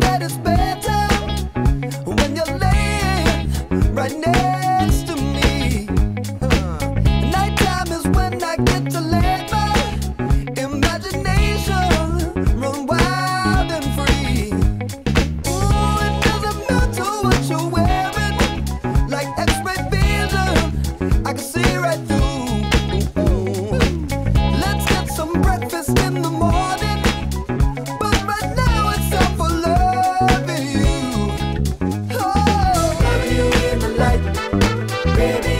that it's better when you're laying right next light. Baby,